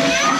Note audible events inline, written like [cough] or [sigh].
Yeah! [laughs]